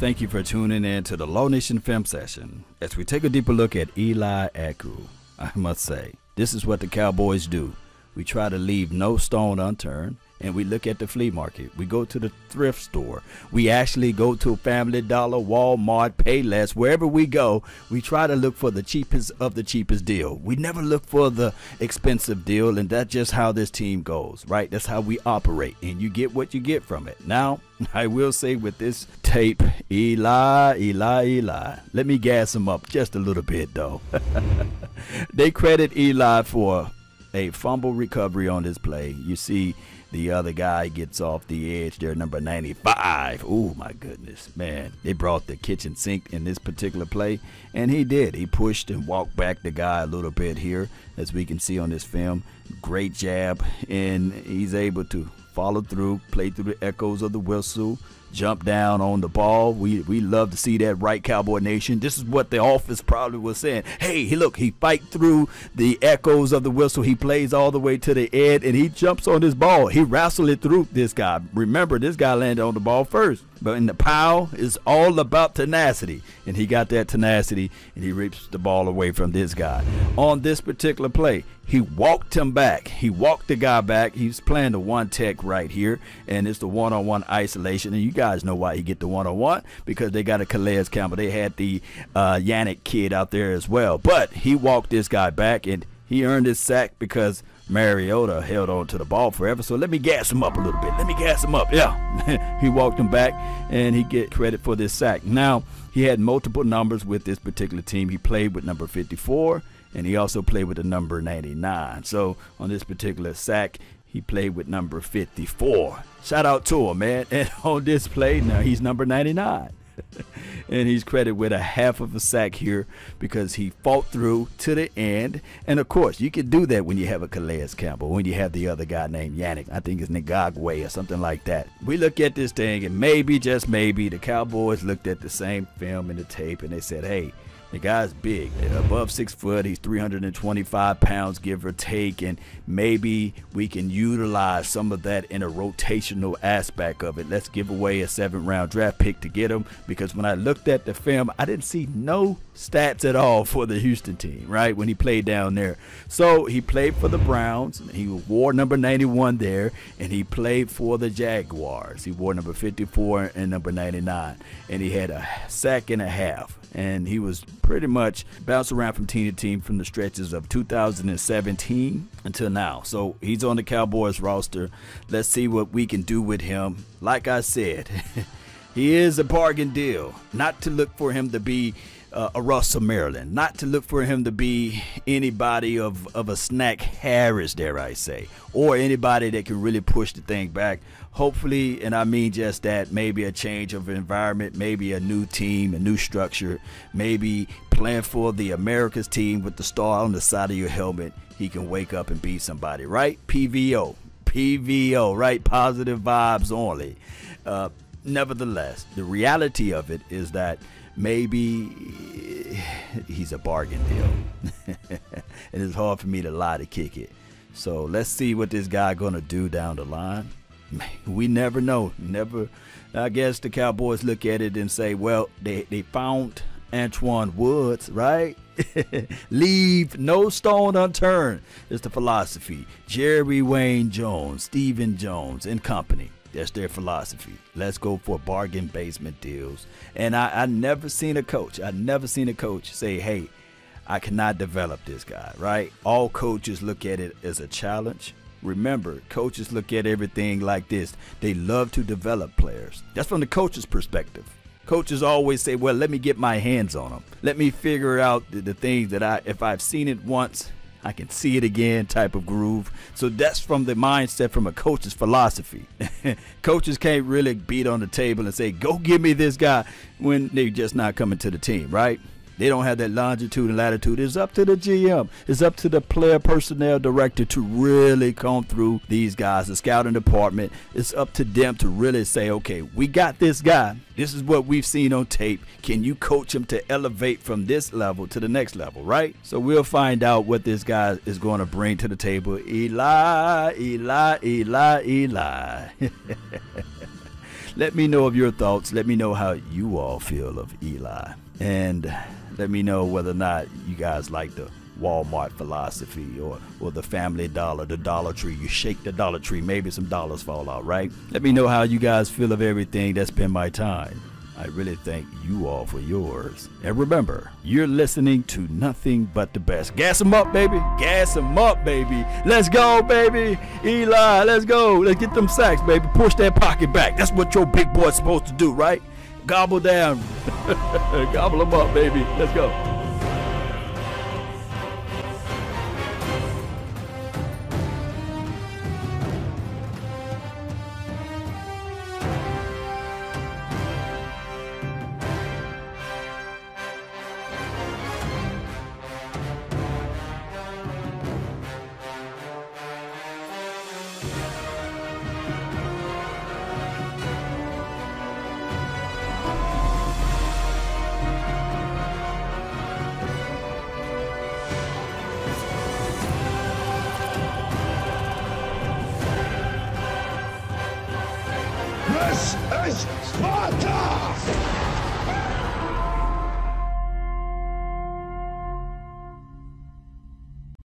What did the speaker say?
Thank you for tuning in to the Law Nation Film Session as we take a deeper look at Eli Ankou. I must say, this is what the Cowboys do. We try to leave no stone unturned and we look at the flea market. We go to the thrift store. We actually go to Family Dollar, Walmart, Payless, wherever we go. We try to look for the cheapest of the cheapest deal. We never look for the expensive deal, and that's just how this team goes, right? That's how we operate, and you get what you get from it. Now, I will say with this tape, Eli, Eli, Eli. Let me gas him up just a little bit, though. they credit Eli for a fumble recovery on this play. You see, the other guy gets off the edge there, number 95. Oh, my goodness. Man, they brought the kitchen sink in this particular play, and he did. He pushed and walked back the guy a little bit here, as we can see on this film. Great jab, and he's able to follow through, play through the echoes of the whistle, jump down on the ball. We we love to see that right Cowboy Nation. This is what the office probably was saying. Hey, he look, he fight through the echoes of the whistle. He plays all the way to the end and he jumps on this ball. He wrestled it through this guy. Remember, this guy landed on the ball first. But in the pow is all about tenacity. And he got that tenacity and he rips the ball away from this guy. On this particular play, he walked him back. He walked the guy back. He's playing the one tech right here. And it's the one on one isolation. And you guys know why he get the one on one because they got a Calais Campbell. They had the uh, Yannick kid out there as well. But he walked this guy back and he earned his sack because Mariota held on to the ball forever. So let me gas him up a little bit. Let me gas him up. Yeah. he walked him back and he get credit for this sack. Now, he had multiple numbers with this particular team. He played with number 54 and he also played with the number 99. So on this particular sack, he played with number 54. Shout out to him, man. And on this play, now he's number 99. and he's credited with a half of a sack here because he fought through to the end. And of course, you can do that when you have a Calais Campbell, when you have the other guy named Yannick. I think it's Ngakoue or something like that. We look at this thing, and maybe, just maybe, the Cowboys looked at the same film and the tape and they said, hey, the guy's big, above six foot. He's 325 pounds, give or take, and maybe we can utilize some of that in a rotational aspect of it. Let's give away a seven round draft pick to get him because when I looked at the film, I didn't see no stats at all for the Houston team, right? When he played down there. So he played for the Browns. He wore number 91 there, and he played for the Jaguars. He wore number 54 and number 99, and he had a sack and a half and he was pretty much bounced around from team to team from the stretches of 2017 until now. So he's on the Cowboys roster. Let's see what we can do with him. Like I said, he is a bargain deal. Not to look for him to be uh, a Russell Maryland, not to look for him to be anybody of, of a Snack Harris, dare I say, or anybody that can really push the thing back. Hopefully, and I mean just that, maybe a change of environment, maybe a new team, a new structure, maybe playing for the America's team with the star on the side of your helmet. He can wake up and beat somebody, right? PVO, PVO, right? Positive vibes only. Uh, nevertheless, the reality of it is that maybe eh, he's a bargain deal. and it's hard for me to lie to kick it. So let's see what this guy gonna do down the line. We never know. Never. I guess the Cowboys look at it and say, well, they, they found Antwaun Woods, right? Leave no stone unturned is the philosophy. Jerry Wayne Jones, Stephen Jones, and company. That's their philosophy. Let's go for bargain basement deals. And I, I never seen a coach, I never seen a coach say, hey, I cannot develop this guy, right? All coaches look at it as a challenge. Remember, coaches look at everything like this. They love to develop players. That's from the coach's perspective. Coaches always say, well, let me get my hands on them. Let me figure out the, the things that I, if I've seen it once, I can see it again type of groove. So that's from the mindset from a coach's philosophy. Coaches can't really beat on the table and say, go give me this guy when they're just not coming to the team, right? They don't have that longitude and latitude. It's up to the GM. It's up to the player personnel director to really come through these guys, the scouting department. It's up to them to really say, okay, we got this guy. This is what we've seen on tape. Can you coach him to elevate from this level to the next level, right? So we'll find out what this guy is going to bring to the table. Eli, Eli, Eli, Eli. let me know of your thoughts. Let me know how you all feel of Eli. And let me know whether or not you guys like the Walmart philosophy or, or the family dollar, the Dollar Tree. You shake the Dollar Tree, maybe some dollars fall out, right? Let me know how you guys feel of everything that's been my time. I really thank you all for yours. And remember, you're listening to nothing but the best. Gas them up, baby. Gas them up, baby. Let's go, baby. Eli, let's go. Let's get them sacks, baby. Push that pocket back. That's what your big boy's supposed to do, right? Gobble down. Gobble them up, baby. Let's go. This is Sparta!